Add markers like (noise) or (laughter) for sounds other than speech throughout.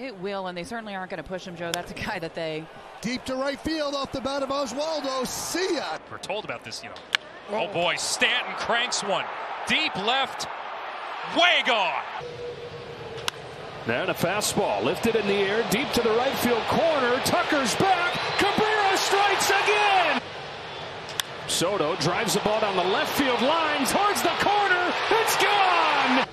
It will, and they certainly aren't going to push him, Joe. That's a guy that they. Deep to right field off the bat of Oswaldo. See ya. We're told about this, you know. Oh boy, Stanton cranks one. Deep left. Way gone. Then a fastball lifted in the air, deep to the right field corner. Tucker's back. Cabrera strikes again. Soto drives the ball down the left field line towards the corner. It's gone.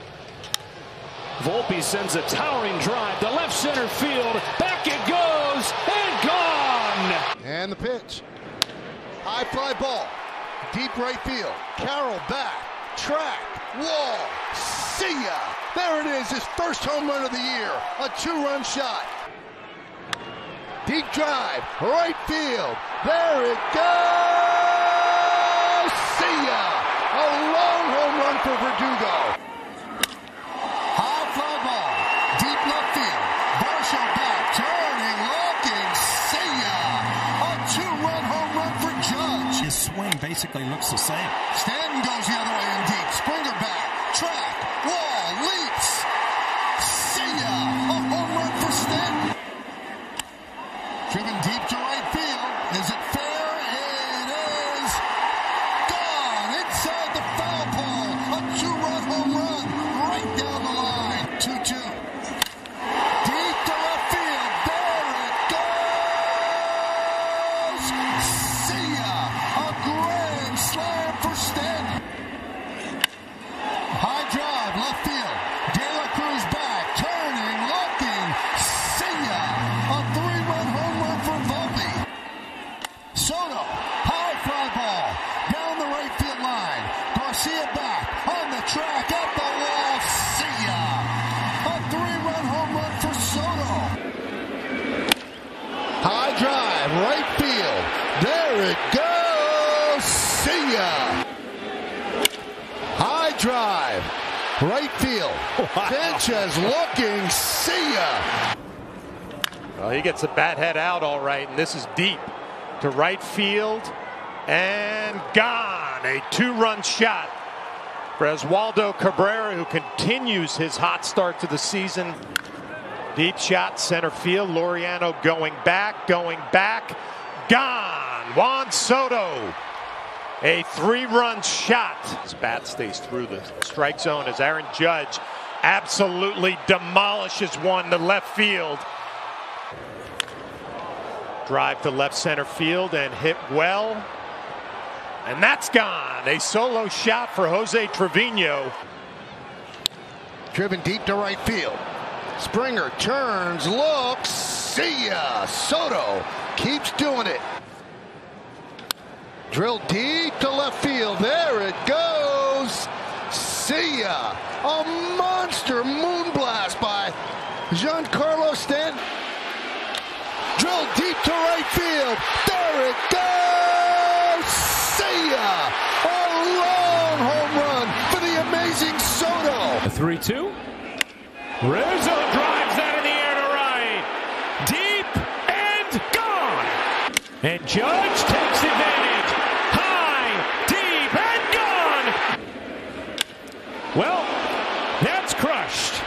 Volpe sends a towering drive to left center field. Back it goes and gone. And the pitch. High fly ball. Deep right field. Carroll back. Track. Wall. See ya. There it is. His first home run of the year. A two-run shot. Deep drive. Right field. There it goes. See ya. A long home run for Verdugo. High fly ball. Deep left field. Varsho back. Turning. Looking. See ya. A two-run home run for Judge. His swing basically looks the same. Stanton goes the other way in deep. Springer back. Track. Wall. Leaps. See ya. A home run for Stanton. Driven deep to right right field. Sanchez looking. See ya. Well, he gets the bat head out all right, and this is deep to right field and gone. A two-run shot for Oswaldo Cabrera, who continues his hot start to the season. Deep shot, center field. Laureano going back, going back, gone. Juan Soto, a three-run shot. His bat stays through the strike zone as Aaron Judge absolutely demolishes one to left field. Drive to left center field and hit well. And that's gone. A solo shot for Jose Trevino. Driven deep to right field. Springer turns, looks, see ya. Soto keeps doing it. Drilled deep to left field. There it goes. See ya. A monster moonblast by Giancarlo Stanton. Drilled deep to right field. There it goes. See ya. A long home run for the amazing Soto. A 3 2. Rizzo drives that in the air to right. Deep and gone. And Judge takes advantage. High, deep, and gone. Well, that's crushed.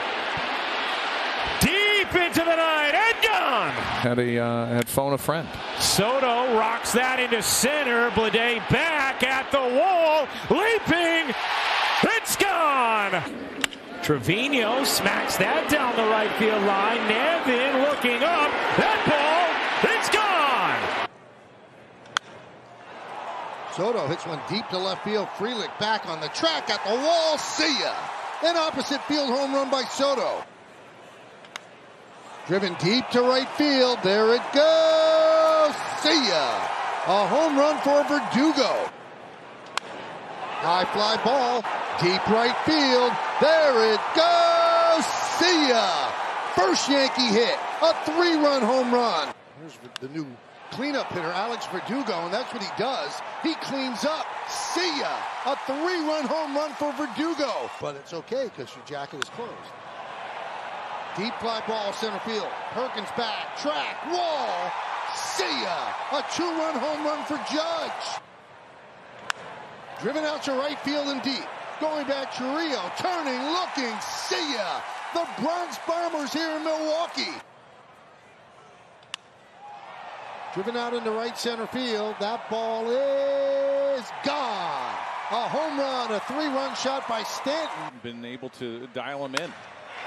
Deep into the night and gone. Had a uh, had phone a friend. Soto rocks that into center. Bleday back at the wall, leaping. It's gone. Trevino smacks that down the right field line. Nevin looking up. That ball, it's gone. Soto hits one deep to left field. Frelick back on the track at the wall. See ya. An opposite field home run by Soto. Driven deep to right field. There it goes. See ya. A home run for Verdugo. High fly ball. Deep right field. There it goes. See ya. First Yankee hit. A three-run home run. Here's the new cleanup hitter, Alex Verdugo, and that's what he does. He cleans up. See ya. A three-run home run for Verdugo. But it's okay because your jacket is closed. Deep fly ball center field. Perkins back, track, wall. See ya! A two-run home run for Judge. Driven out to right field and deep. Going back Chourio, turning, looking, see ya! The Bronx Bombers here in Milwaukee. Driven out into right center field. That ball is gone. A home run, a three-run shot by Stanton. Been able to dial him in.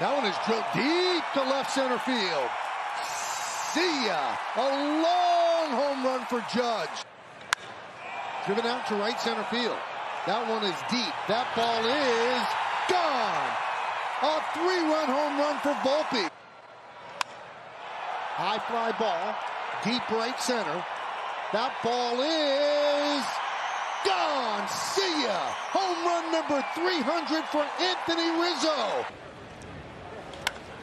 That one is drilled deep to left center field. See ya. A long home run for Judge. Driven out to right center field. That one is deep. That ball is gone. A three-run home run for Volpe. High fly ball, deep right center. That ball is gone. See ya. Home run number 300 for Anthony Rizzo.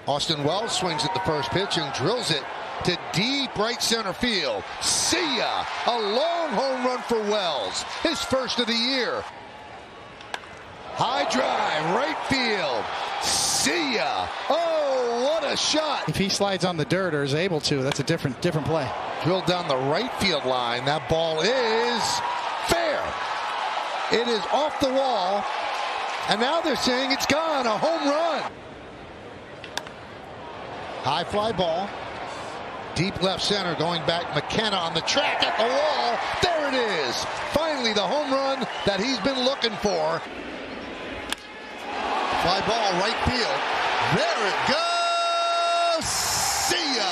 Austin Wells swings at the first pitch and drills it to deep right center field. See ya. A long home run for Wells. His first of the year. High drive, right field. See ya. Oh, what a shot. If he slides on the dirt or is able to, that's a different different play. Drilled down the right field line. That ball is fair. It is off the wall. And now they're saying it's gone. A home run. High fly ball. Deep left center going back. McKenna on the track at the wall. There it is. Finally, the home run that he's been looking for. Fly ball right field. There it goes. See ya.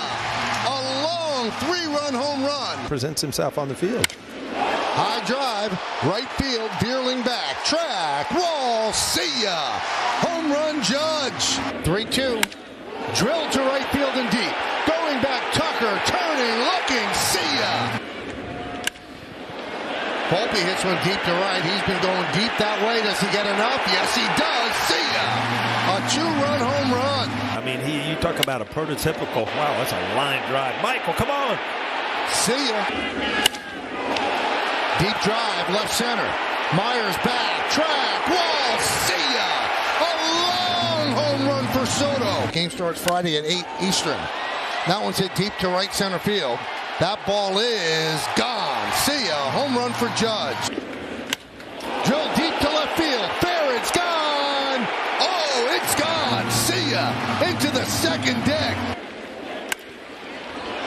A long three-run home run. Presents himself on the field. High drive, right field, veering back, track, wall, see ya. Home run, Judge. 3-2. Drill to right field and deep. Going back, Tucker, turning, looking, see ya. Volpe hits one deep to right. He's been going deep that way. Does he get enough? Yes, he does. See ya. A two-run home run. I mean, he, you talk about a prototypical, wow, that's a line drive. Michael, come on. See ya. Deep drive, left center. Myers back, track, wall, see ya. A long home run for Soto. Game starts Friday at 8 Eastern. That one's hit deep to right center field. That ball is gone. See ya. Home run for Judge. Drill deep to left field. Fair, it's gone. Oh, it's gone. See ya. Into the second deck.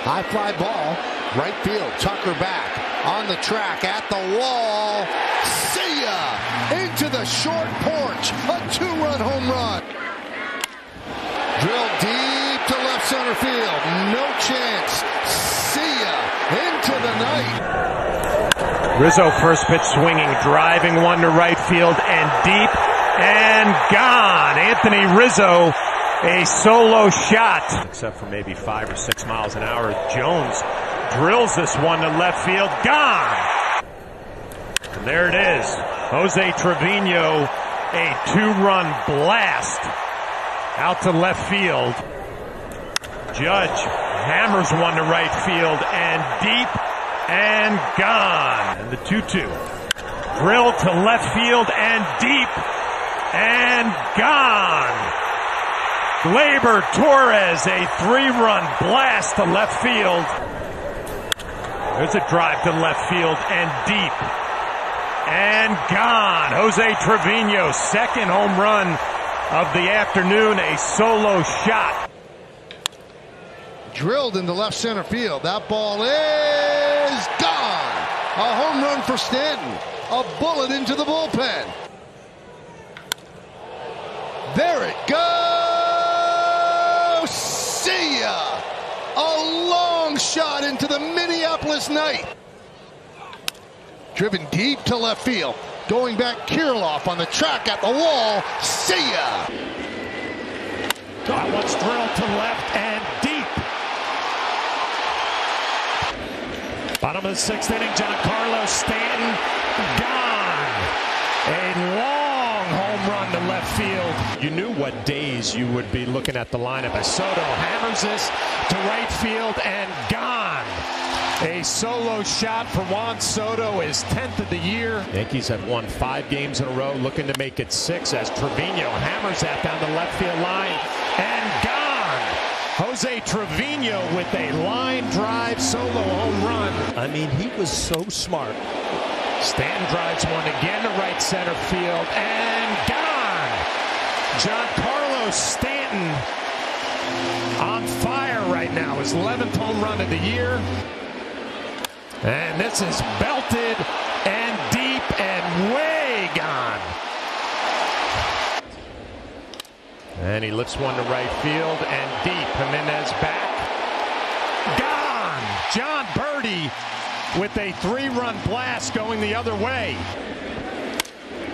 High fly ball. Right field. Tucker back. On the track. At the wall. See ya. Into the short porch. A two-run home run. Drill deep to left center field. No chance. See ya. Into the night. Rizzo first pitch swinging, driving one to right field and deep and gone. Anthony Rizzo, a solo shot. Except for maybe five or six miles an hour. Jones drills this one to left field. Gone. And there it is. Jose Trevino, a two-run blast out to left field. Judge hammers one to right field and deep and gone. And the 2-2. Drilled to left field and deep and gone. Gleyber Torres, a three-run blast to left field. There's a drive to left field and deep and gone. Jose Trevino, second home run of the afternoon, a solo shot. Drilled into left center field. That ball is gone. A home run for Stanton. A bullet into the bullpen. There it goes. See ya. A long shot into the Minneapolis night. Driven deep to left field. Going back, Kirilloff on the track at the wall. See ya. That one's drilled to left and deep. Bottom of the sixth inning, Giancarlo Stanton gone. A long home run to left field. You knew what days you would be looking at the lineup as Soto hammers this to right field and gone. A solo shot for Juan Soto, his 10th of the year. Yankees have won five games in a row, looking to make it six as Trevino hammers that down the left field line and gone. Jose Trevino with a line drive solo home run. I mean, he was so smart. Stanton drives one again to right center field and gone. John Carlos Stanton on fire right now. His 11th home run of the year. And this is belted and deep and way gone. And he lifts one to right field and deep. Jimenez back. Gone. Jon Berti with a three-run blast going the other way.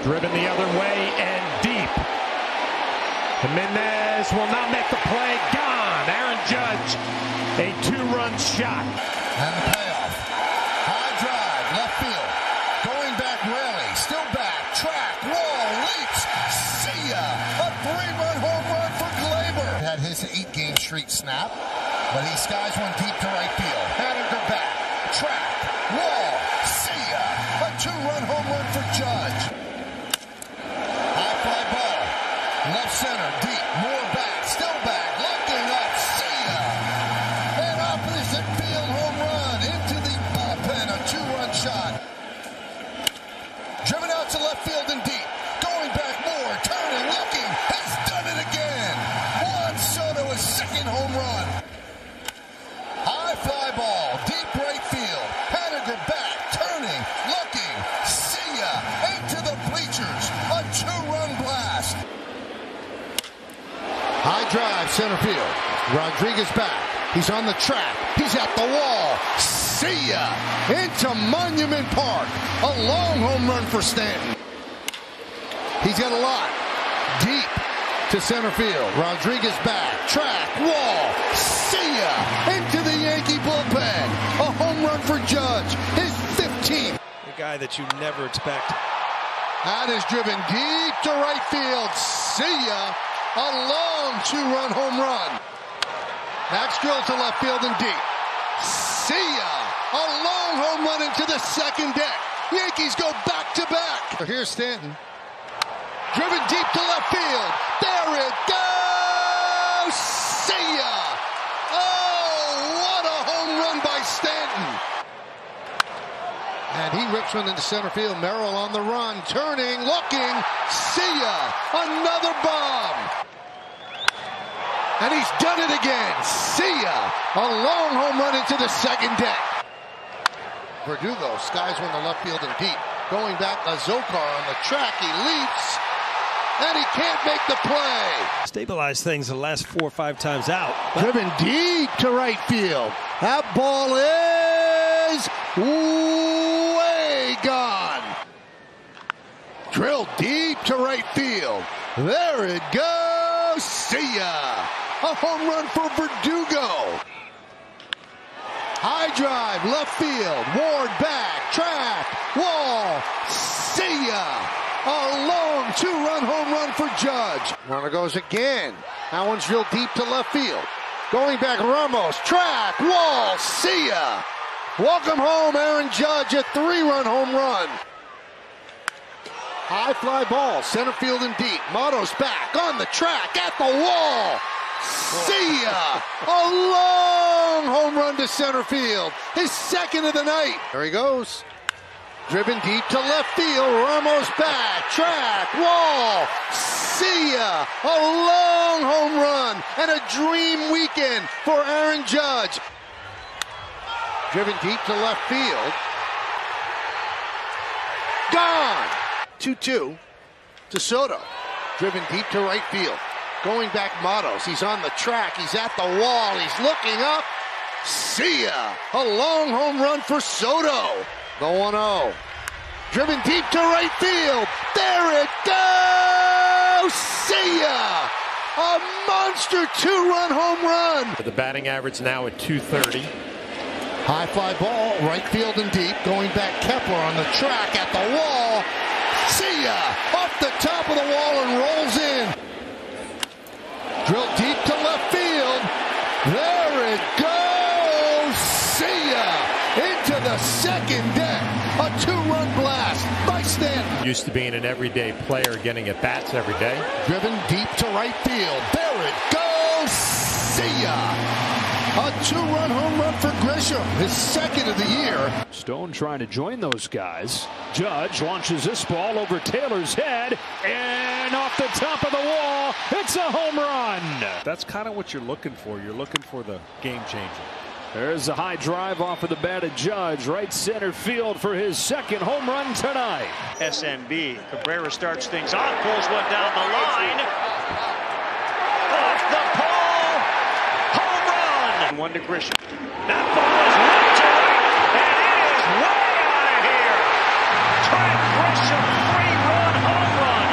Driven the other way and deep. Jimenez will not make the play. Gone. Aaron Judge, a two-run shot. And the payoff. High drive, left field. Going back, Raley. Still back. Track, wall, leaps. See ya. A three-run home run for Gleyber. Had his eight-game snap, but he skies one deep to right field. Haniger back. Track, wall. See ya. A two-run home run for Judge. High fly ball. Left center, deep. Moore back. Still back. Looking up. See ya. An opposite field home run into the bullpen. A two-run shot. Driven out to left field and deep. Going back Moore. Turning. Looking. Has done it again. Juan Soto, his second home run. High fly ball. Deep right field. Haniger back. Turning. Looking. See ya. Into the bleachers. A two-run blast. High drive, center field. Rodriguez back. He's on the track. He's at the wall. See ya. Into Monument Park. A long home run for Stanton. He's got a lot. Deep to center field. Rodriguez back. Track. Wall. See ya. Into the Yankee bullpen. A home run for Judge. His 15th. The guy that you never expect. That is driven deep to right field. See ya. A long two-run home run. Max drill to left field and deep. See ya. A long home run into the second deck. Yankees go back to back. Here's Stanton. Driven deep to left field. There it goes. See ya. Oh, what a home run by Stanton. And he rips one into center field. Merrill on the run, turning, looking. See ya. Another bomb. And he's done it again. See ya. A long home run into the second deck. Verdugo skies one to left field and deep. Going back, Azocar on the track. He leaps. And he can't make the play. Stabilize things the last four or five times out. Driven deep to right field. That ball is way gone. Drilled deep to right field. There it goes. See ya. A home run for Verdugo. High drive, left field. Ward back. Track. Wall. See ya. A long two-run home run for Judge. Runner goes again. That one's drilled deep to left field. Going back, Ramos. Track. Wall. See ya. Welcome home, Aaron Judge. A three-run home run. High fly ball, center field and deep. Matos back on the track at the wall. See ya! A long home run to center field. His second of the night. There he goes. Driven deep to left field. Ramos back. Track. Wall. See ya. A long home run and a dream weekend for Aaron Judge. Driven deep to left field. Gone. 2 2 to Soto. Driven deep to right field. Going back, Matos. He's on the track. He's at the wall. He's looking up. See ya. A long home run for Soto. The 1 0. Driven deep to right field. There it goes. See ya. A monster two run home run. The batting average now at 230. High fly ball, right field and deep. Going back, Kepler on the track at the wall. See ya! Off the top of the wall and rolls in. Drilled deep to left field. There it goes. See ya! Into the second deck. A two-run blast by Stanton. Used to being an everyday player, getting at bats every day. Driven deep to right field. There it goes. See ya! A two-run home run for Grisham, his second of the year. Stone trying to join those guys. Judge launches this ball over Taylor's head and off the top of the wall. It's a home run. That's kind of what you're looking for. You're looking for the game changer. There's a high drive off of the bat of Judge. Right center field for his second home run tonight. SMB. Cabrera starts things off, pulls one down the line. Off the pole. Home run. One to Grisham. That ball is right to right. And it is way out of here. Trent Grisham, three-run home run.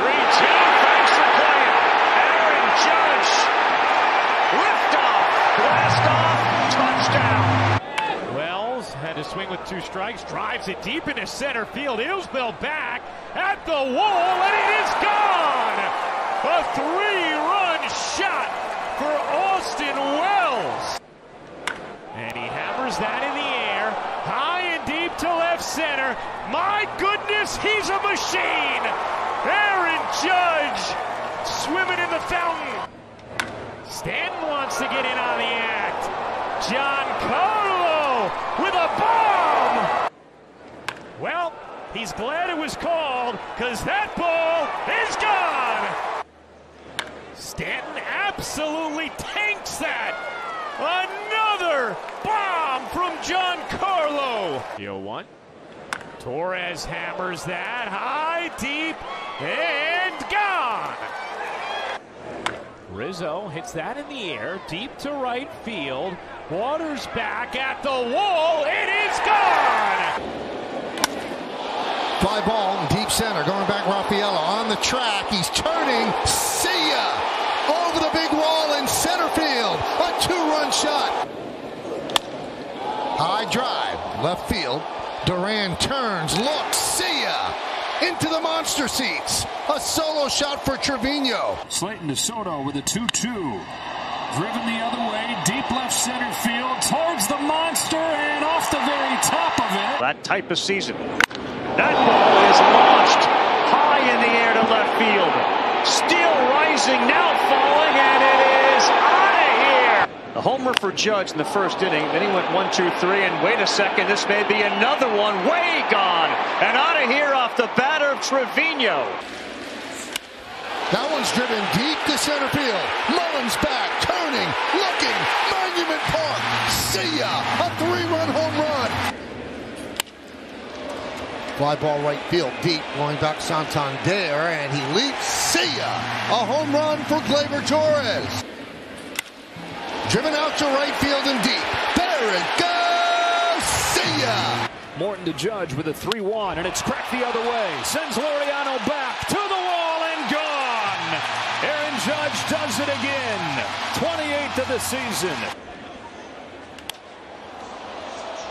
3-2. Thanks for playing. Aaron Judge. Liftoff. Blast off. Touchdown. Wells had to swing with two strikes, drives it deep into center field. Isbel back at the wall, and it is gone! A three-run shot for Austin Wells. And he hammers that in the air, high and deep to left center. My goodness, he's a machine! Aaron Judge swimming in the fountain. Stanton wants to get in on the act. John Carlo with a bomb! Well, he's glad it was called because that ball is gone! Stanton absolutely tanks that! Another bomb from John Carlo. 0-1. Torres hammers that high, deep, and gone! Rizzo hits that in the air, deep to right field. Waters back at the wall. It is gone! Fly ball, deep center, going back Rafaela on the track. He's turning. See ya! Over the big wall in center field. A two-run shot. High drive, left field. Duran turns, looks, see ya! Into the monster seats. A solo shot for Trevino. Slaten to Soto with a 2 2. Driven the other way, deep left center field, towards the monster, and off the very top of it. That type of season. That ball is launched high in the air to left field. Still rising, now falling, and it is out of here. A homer for Judge in the first inning. Then he went one, two, three, and wait a second, this may be another one. Way gone, and out of here off the batter of Trevino. That one's driven deep to center field. Mullins back, turning, looking. Monument Park. See ya! A three-run home run. Fly ball right field, deep, going back Santander, and he leaps. See ya! A home run for Gleyber Torres. Driven out to right field and deep. There it goes. See ya! Morton to Judge with a 3 1, and it's cracked the other way. Sends Laureano back to the wall and gone. Aaron Judge does it again. 28th of the season.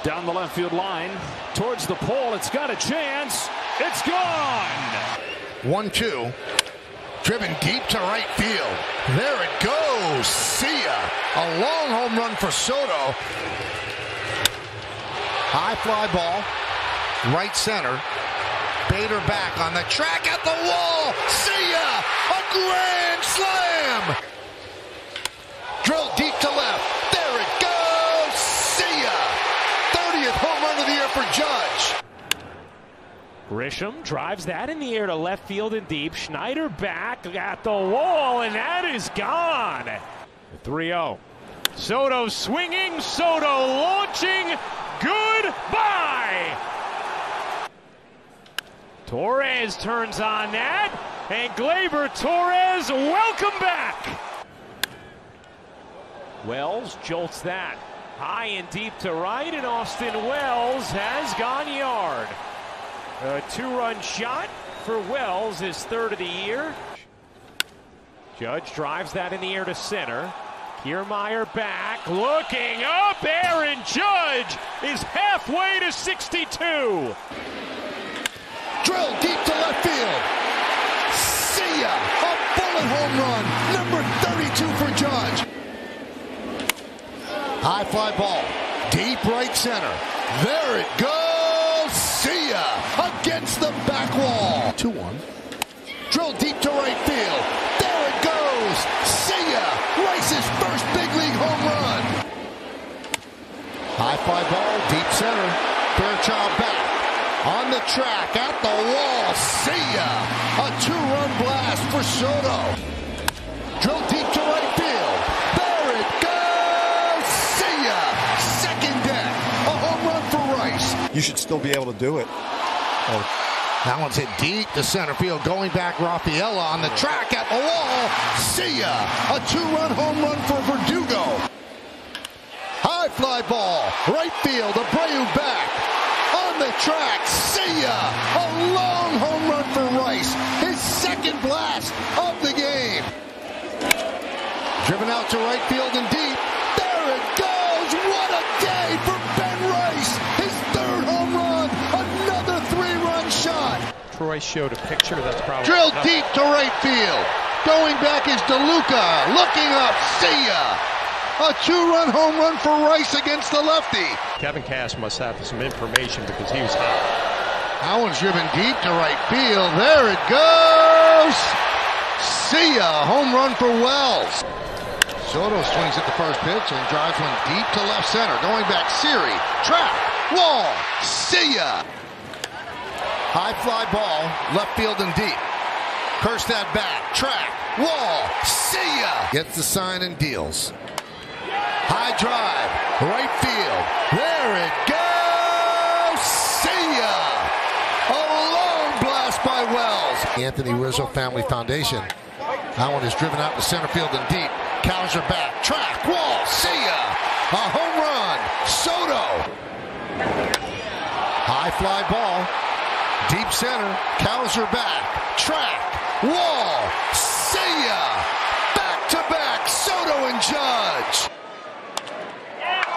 Down the left field line, towards the pole. It's got a chance. It's gone. 1 2. Driven deep to right field. There it goes. See ya. A long home run for Soto. High fly ball. Right center. Bader back on the track at the wall. See ya. A grand slam. Drilled deep to left. There it goes. See ya. 30th home run of the year for Judge. Grisham drives that in the air to left field and deep. Schneider back at the wall, and that is gone. 3 0. Soto swinging, Soto launching. Goodbye. Torres turns on that, and Gleyber Torres, welcome back. Wells jolts that high and deep to right, and Austin Wells has gone yard. A two-run shot for Wells, his third of the year. Judge drives that in the air to center. Kiermaier back, looking up. Aaron Judge is halfway to 62. Drill deep to left field. See ya! A bullet home run. Number 32 High fly ball. Deep right center. There it goes. See ya! Against the back wall. 2 1. Drill deep to right field. There it goes. See ya! Rice's first big league home run. High fly ball. Deep center. Fairchild back. On the track, at the wall, see ya! A two-run blast for Soto. Drill deep you should still be able to do it. Oh, that one's hit deep to center field. Going back, Rafaela on the track at the wall. See ya! A two-run home run for Verdugo. High fly ball, right field. Abreu back on the track. See ya! A long home run for Rice. His second blast of the game. Driven out to right field and deep. Troy showed a picture. That's probably Drilled enough. deep to right field. Going back is DeLuca. Looking up. See ya. A two-run home run for Rice against the lefty. Kevin Cash must have some information because he was hot. That one's driven deep to right field. There it goes. See ya. Home run for Wells. Soto swings at the first pitch and drives one deep to left center. Going back, Siri. trap, Wall. See ya. High fly ball. Left field and deep. Kjerstad back. Track. Wall. See ya. Gets the sign and deals. High drive. Right field. There it goes. See ya. A long blast by Wells. Anthony Rizzo Family Foundation. That one is driven out to center field and deep. Cowser back. Track. Wall. See ya. A home run. Soto. High fly ball. Deep center. Cowser back. Track. Wall. See ya. Back to back. Soto and Judge.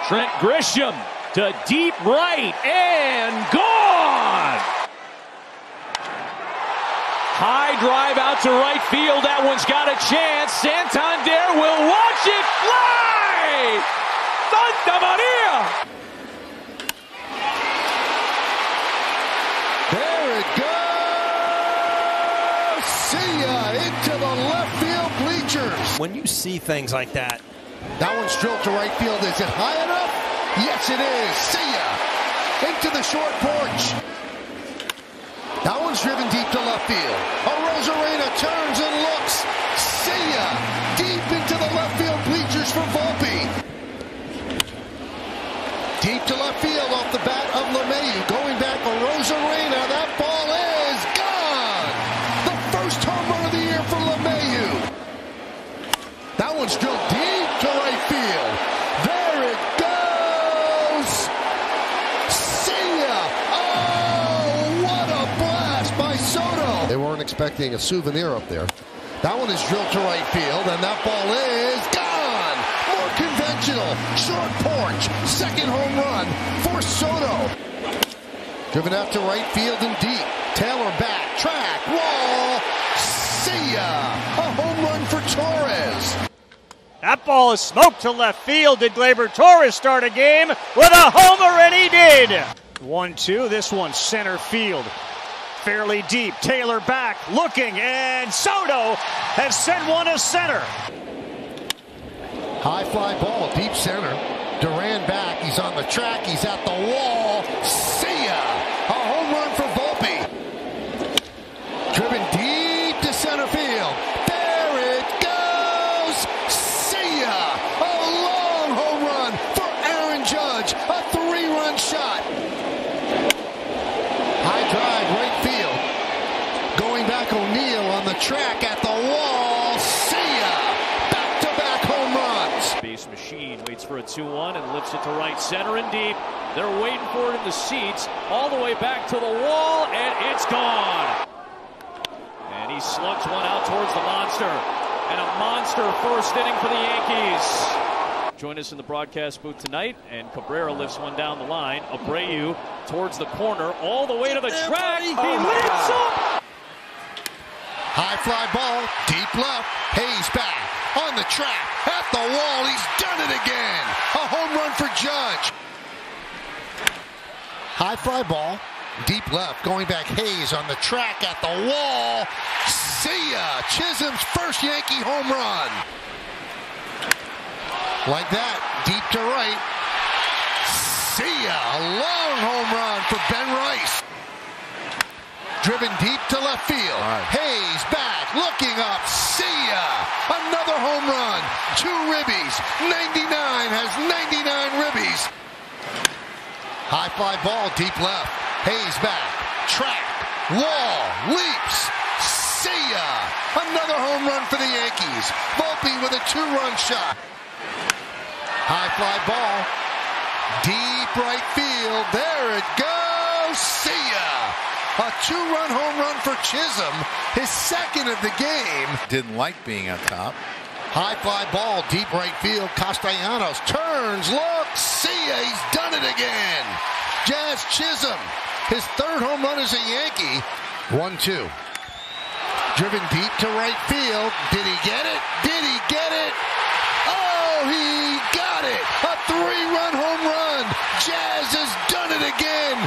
Trent Grisham to deep right and gone. High drive out to right field. That one's got a chance. Santander will watch it fly. Santa Maria. There it goes. See ya into the left field bleachers. When you see things like that, That one's drilled to right field. Is it high enough? Yes, it is. See ya. Into the short porch. That one's driven deep to left field. Arozarena turns and looks. See ya. Deep into the left field bleachers for Volpe. Deep to left field off the bat of LeMahieu. Going back for Arozarena. That one's drilled deep to right field. There it goes. See ya. Oh, what a blast by Soto. They weren't expecting a souvenir up there. That one is drilled to right field, and that ball is gone. More conventional. Short porch. Second home run for Soto. Driven out to right field and deep. Taylor back. Track. Wall. See ya. A home run for Torres. That ball is smoked to left field. Did Gleyber Torres start a game with a homer? And he did. 1 2. This one center field. Fairly deep. Taylor back looking, and Soto has sent one to center. High fly ball, deep center. Duran back. He's on the track. He's at the wall. See ya. A home run for Volpe. Driven deep to center field. There it goes. See ya. A long home run for Aaron Judge. A three-run shot. High drive, right field. Going back O'Neill on the track at the wall. See ya. Back-to-back home runs. Base machine waits for a 2 1 and lifts it to right center and deep. They're waiting for it in the seats, all the way back to the wall, and it's gone. And he slugs one out towards the monster. And a monster first inning for the Yankees. Join us in the broadcast booth tonight, and Cabrera lifts one down the line. Abreu towards the corner, all the way to the track. He leaps up. High fly ball, deep left. Hayes back on the track at the wall. He's done it again. A home run for Judge. High fly ball, deep left. Going back, Hayes on the track at the wall. See ya. Chisholm's first Yankee home run. Like that, deep to right. See ya. A long home run for Ben Rice. Driven deep to left field. Hayes back, looking up. See ya. Another home run. Two ribbies. 99 has 99 ribbies. High fly ball, deep left. Hayes back. Track. Wall. Leaps. See ya. Another home run for the Yankees. Volpe with a two-run shot. High fly ball. Deep right field. There it goes. See ya. A two-run home run for Chisholm. His second of the game. Didn't like being on top. High fly ball, deep right field. Castellanos turns, looks, see ya, he's done it again. Jazz Chisholm, his third home run as a Yankee. One two. Driven deep to right field. Did he get it? Did he get it? Oh, he got it! A three-run home run. Jazz has done it again.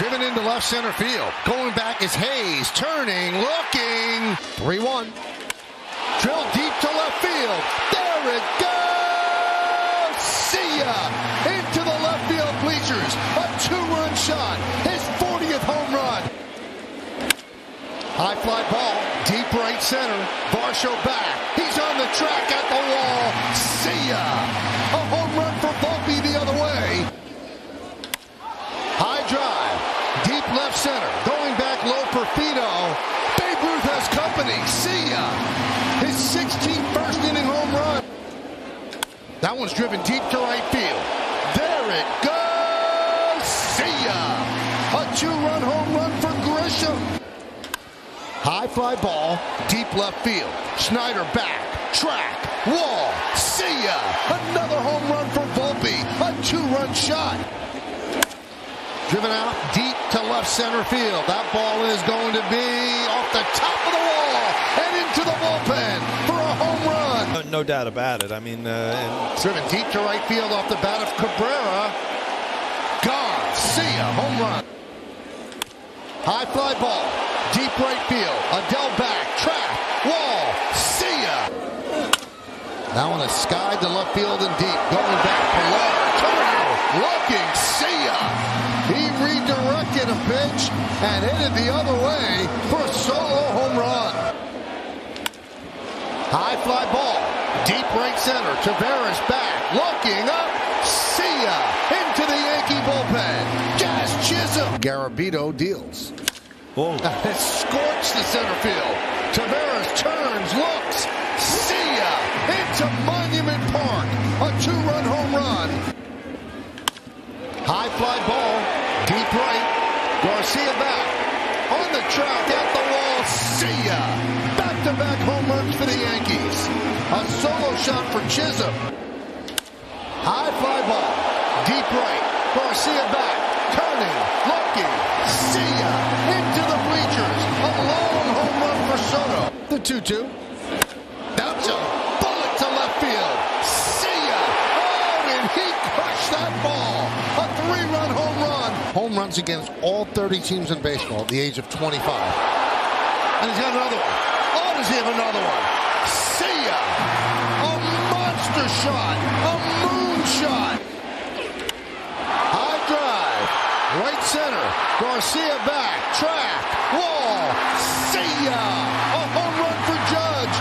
Driven into left center field. Going back is Hayes. Turning, looking. 3-1. Drill deep to left field. There it goes! See ya! Into the left field bleachers. A two-run shot. His 40th home run. High fly ball. Deep right center. Varsho back. He's on the track at the wall. See ya! Company. See ya! His 16th first inning home run. That one's driven deep to right field. There it goes. See ya! A two-run home run for Grisham. High fly ball, deep left field. Schneider back, track, wall. See ya! Another home run for Volpe. A two-run shot. Driven out deep to left center field. That ball is going to be off the top of the wall and into the bullpen for a home run. No, no doubt about it. I mean, uh, and Driven deep to right field off the bat of Cabrera. Ya. Home run. High fly ball. Deep right field. Adell back. Track. Wall. See ya. That one is skied to left field and deep. Going back. Pilar. Turner. Looking. See ya. He redirected a pitch and hit it the other way for a solo home run. High fly ball. Deep right center. Taveras back. Looking up. See ya. Into the Yankee bullpen. Jazz Chisholm. Garabito deals. It (laughs) scorched the center field. Taveras turns, looks. Into Monument Park. A two-run home run. High fly ball. Deep right. Garcia back. On the track at the wall. See ya. Back-to-back home runs for the Yankees. A solo shot for Chisholm. High fly ball. Deep right. Garcia back. Turning. Looking. See ya. Into the bleachers. A long home run for Soto. The 2-2. That's a runs against all 30 teams in baseball at the age of 25. And he's got another one. Oh, does he have another one? See ya. A monster shot. A moon shot. High drive. Right center. Garcia back. Track. Wall. See ya. A home run for Judge.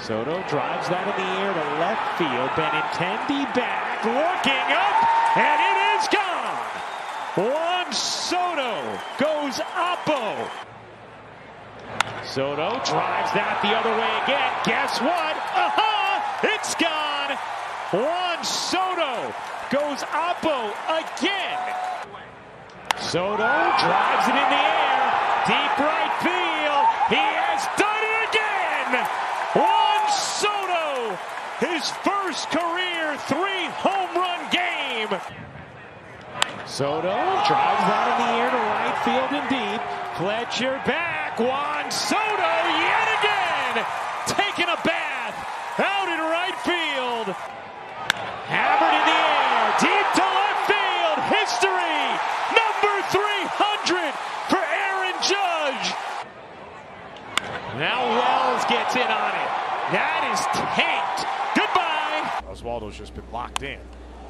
Soto drives that in the air to left field. Benintendi back, looking up, and it. Juan Soto goes oppo. Soto drives that the other way again. Guess what? Aha! It's gone. Juan Soto goes oppo again. Soto drives it in the air. Deep right field. He has done it again. Juan Soto, his first career three home run game. Soto drives that in the air to right field and deep. Fletcher back. Juan Soto yet again taking a bath out in right field. Hammered in the air, deep to left field. History number 300 for Aaron Judge. Now Wells gets in on it. That is tanked. Goodbye. Oswaldo's just been locked in.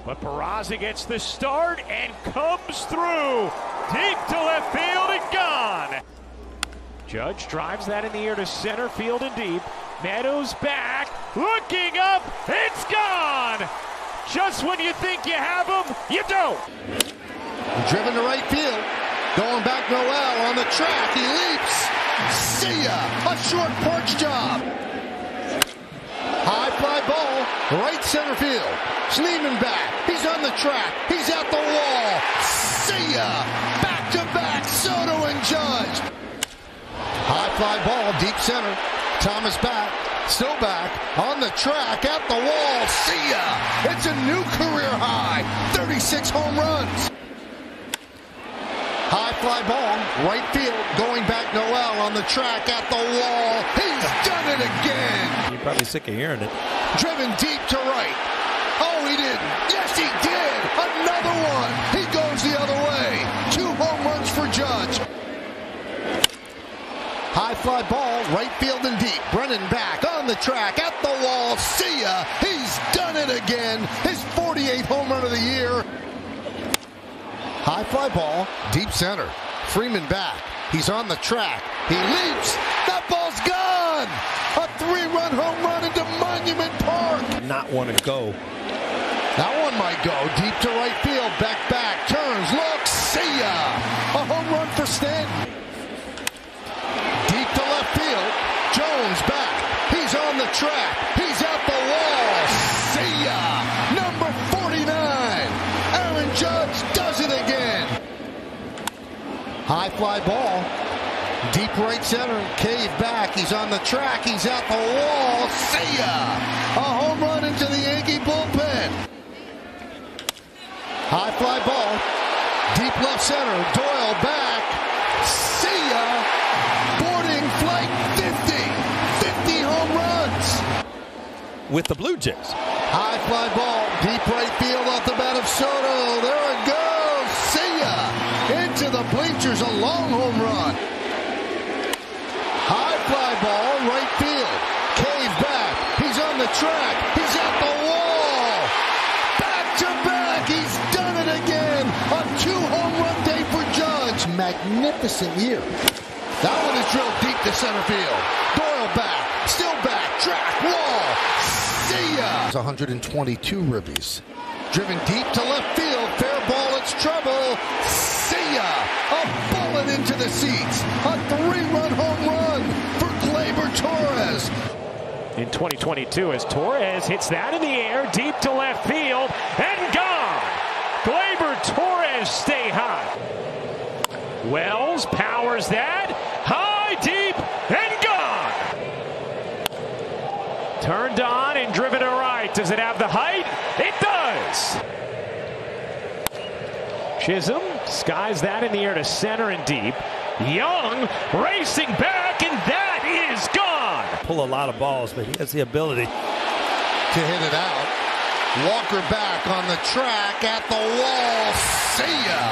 But Peraza gets the start and comes through. Deep to left field and gone. Judge drives that in the air to center field and deep. Meadows back, looking up, it's gone. just when you think you have him, you don't. Driven to right field. Going back Noel on the track. He leaps. See ya. A short porch job. Fly ball. Right center field. Schneemann back. He's on the track. He's at the wall. See ya. Back to back. Soto and Judge. High fly ball. Deep center. Thomas back. Still back on the track at the wall. See ya. It's a new career high. 36 home runs. High fly ball, right field, going back Noel on the track at the wall. He's done it again. You're probably sick of hearing it. Driven deep to right. Oh, he didn't. Yes, he did. Another one. He goes the other way. Two home runs for Judge. High fly ball, right field and deep. Brennan back on the track at the wall. See ya. He's done it again. His 48th home run of the year. High fly ball, deep center. Freeman back. He's on the track. He leaps. That ball's gone. A three-run home run. Not want to go. That one might go deep to right field. Back back. Turns. Looks. See ya. A home run for Stanton. Deep to left field. Jones back. He's on the track. He's at the wall. See ya. Number 49. Aaron Judge does it again. High fly ball. Deep right center. Cave back. He's on the track. He's at the wall. See ya. A home run into the Yankee bullpen. High fly ball. Deep left center. Doyle back. See ya. Boarding flight 50. 50 home runs. With the Blue Jays. High fly ball. Deep right field off the bat of Soto. There it goes. See ya. Into the bleachers. A long home run. High fly ball. Right field. Cave back. He's on the track. He's at the wall. Back to back. He's done it again. A two home run day for Judge. Magnificent year. That one is drilled deep to center field. Doyle back. Still back. Track. Wall. See ya. 122 ribbies. Driven deep to left field. Fair ball. It's trouble. See ya. A bullet into the seats. A three-run home run for Gleyber Torres. In 2022, as Torres hits that in the air, deep to left field, and gone. Gleyber Torres stay high. Wells powers that. High, deep, and gone. Turned on and driven to right. Does it have the height? It does. Chisholm skies that in the air to center and deep. Young racing back, and that is gone. Pull a lot of balls, but he has the ability to hit it out. Walker back on the track at the wall. See ya.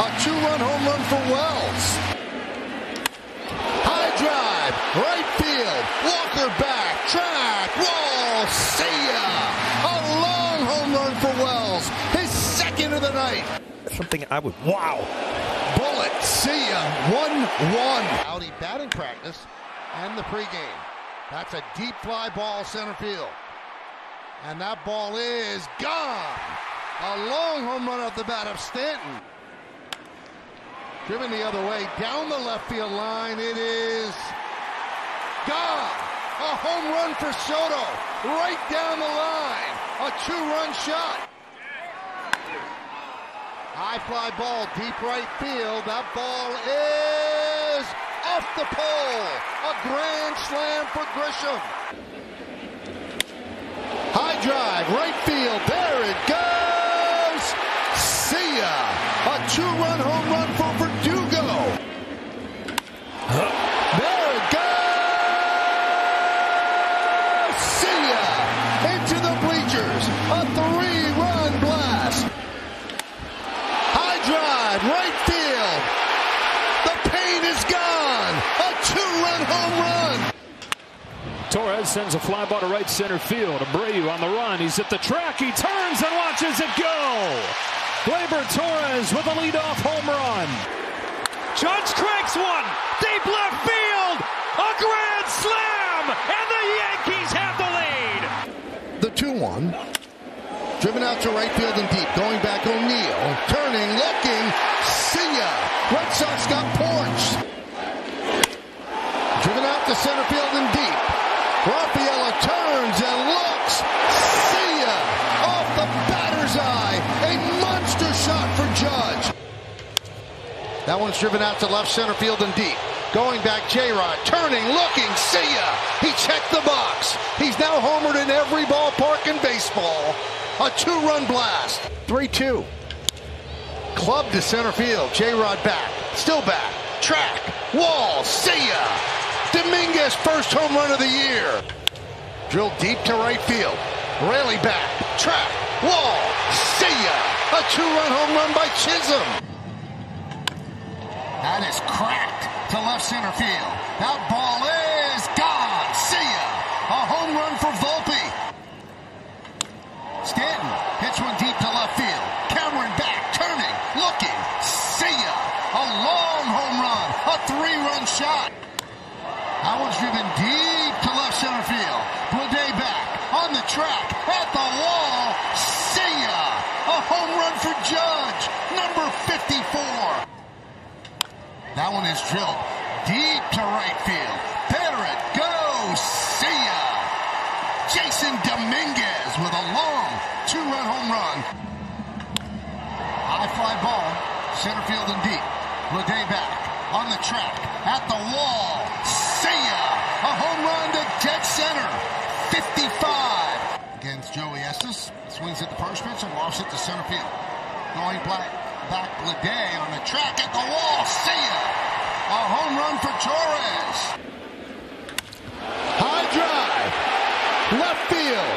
A two-run home run for Wells. High drive, right field. Walker back, track, wall. See ya. A long home run for Wells. His second of the night. Something I would, wow. Bullet, see ya. 1-1. Audi batting practice and the pregame. That's a deep fly ball center field. And that ball is gone. A long home run off the bat of Stanton. Driven the other way down the left field line. It is gone. A home run for Soto. Right down the line. A two-run shot. High fly ball, deep right field. That ball is off the pole. A grand slam for Grisham. High drive, right field. There Torres sends a fly ball to right center field. Abreu on the run. He's at the track. He turns and watches it go. Gleyber Torres with a leadoff home run. Judge cranks one. Deep left field. A grand slam. And the Yankees have the lead. The 2 1. Driven out to right field and deep. Going back O'Neill. Turning, looking. See ya. Red Sox got porched. Driven out to center field That one's driven out to left center field and deep. Going back, J-Rod, turning, looking, see ya! He checked the box. He's now homered in every ballpark in baseball. A two-run blast. 3-2. Club to center field. J-Rod back. Still back. Track. Wall. See ya! Dominguez first home run of the year. Drilled deep to right field. Raley back. Track. Wall. See ya! A two-run home run by Chisholm. That is cracked to left center field. That ball is gone. See ya. A home run for Volpe. Stanton hits one deep to left field. Cameron back, turning, looking. See ya. A long home run. A three-run shot. That one's driven deep to left center field. Bleday back on the track at the wall. See ya. A home run for Judge. Number 54. That one is drilled deep to right field. It goes. See ya. Jasson Dominguez with a long two-run home run. High fly ball, center field and deep. Bleday back on the track at the wall. See ya. A home run to dead center. 55. Against Joey Estes. Swings at the first pitch and lofts it to center field. Going black back Bleday on the track at the wall. See ya. A home run for Torres. High drive. Left field.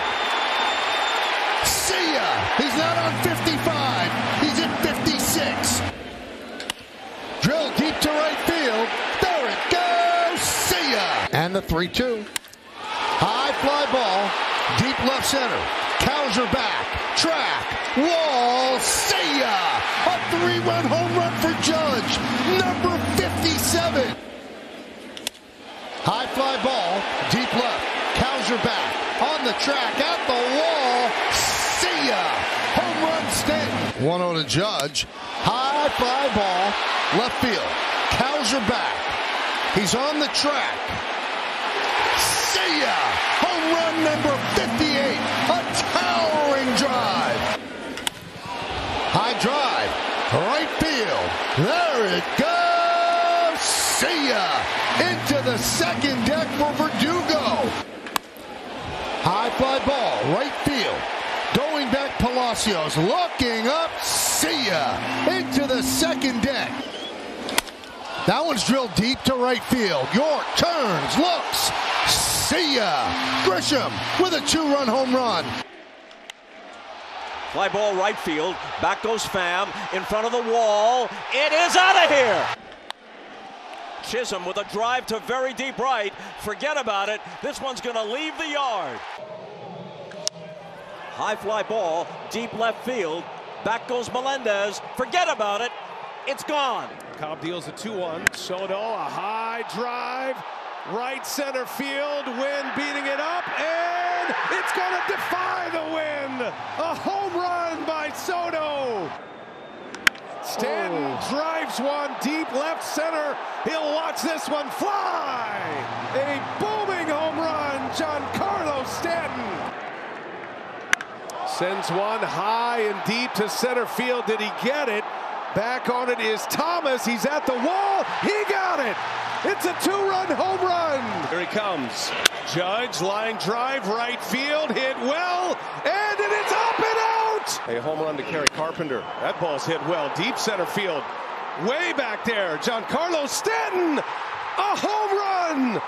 See ya. He's not on 55. He's at 56. Drill deep to right field. There it goes. See ya. And the 3 2. High fly ball. Deep left center. Cowser back. Track. Wall. See ya. A three run home run for Judge. Number 57. High fly ball. Deep left. Cowser back. On the track. At the wall. See ya. Home run Stanton. 1 0 to Judge. High fly ball. Left field. Cowser back. He's on the track. See ya. Home run number 58. A towering drive. High drive. Right field. There it goes. See ya. Into the second deck for Verdugo. High fly ball. Right field. Going back Palacios. Looking up. See ya. Into the second deck. That one's drilled deep to right field. York turns, looks, see ya. Grisham with a two-run home run. Fly ball right field. Back goes Fam. in front of the wall. It is out of here. Chisholm with a drive to very deep right. Forget about it. This one's going to leave the yard. High fly ball, deep left field. Back goes Melendez. Forget about it. It's gone. Cobb deals a 2-1. Soto, a high drive, right center field. Wind beating it up, and it's going to defy the wind. A home run by Soto. Stanton oh. drives one deep left center. He'll watch this one fly. A booming home run, Giancarlo Stanton. Sends one high and deep to center field. Did he get it? Back on it is Thomas. He's at the wall. He got it. It's a two-run home run. Here he comes. Judge, line drive, right field, hit well, and it is up and out. A home run to Kerry Carpenter. That ball's hit well, deep center field. Way back there, Giancarlo Stanton. A home run.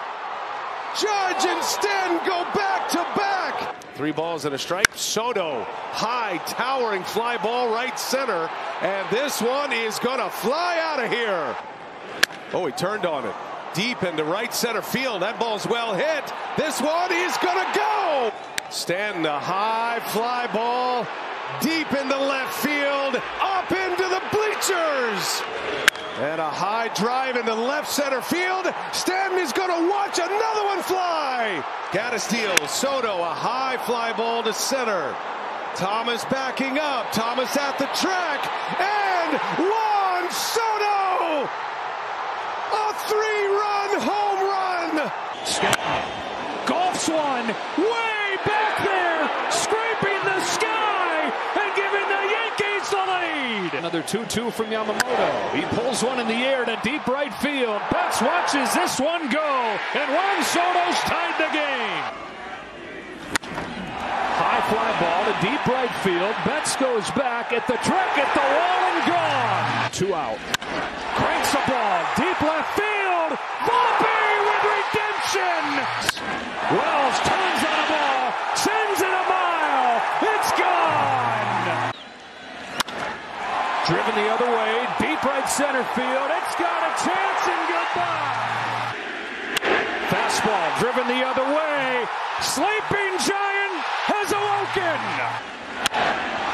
Judge and Stanton go back to back. Three balls and a strike. Soto, high, towering fly ball right center. And this one is going to fly out of here. Oh, he turned on it. Deep into right center field. That ball's well hit. This one is going to go. Stanton, a high fly ball. Deep into left field. Up into the bleachers. And a high drive into left center field. Stanton is going to watch another one fly. Steal. Soto, a high fly ball to center. Thomas backing up. Thomas at the track. And Juan Soto! A three run home run! Golfs one way back there, scraping the sky and giving the Yankees the lead. Another 2 2 from Yamamoto. He pulls one in the air to deep right field. Betts watches this one go, and Juan Soto's tied the game. High fly ball to deep right field. Betts goes back at the track at the wall and gone. Two out. Deep left field. Volpe with redemption. Wells turns on the ball, sends it a mile. It's gone. Driven the other way, deep right center field. It's got a chance and goodbye. Fastball driven the other way. Sleeping giant has awoken.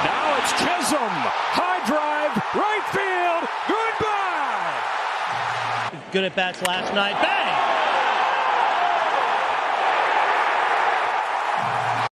Now it's Chisholm. High drive, right field good at bats last night. Bang!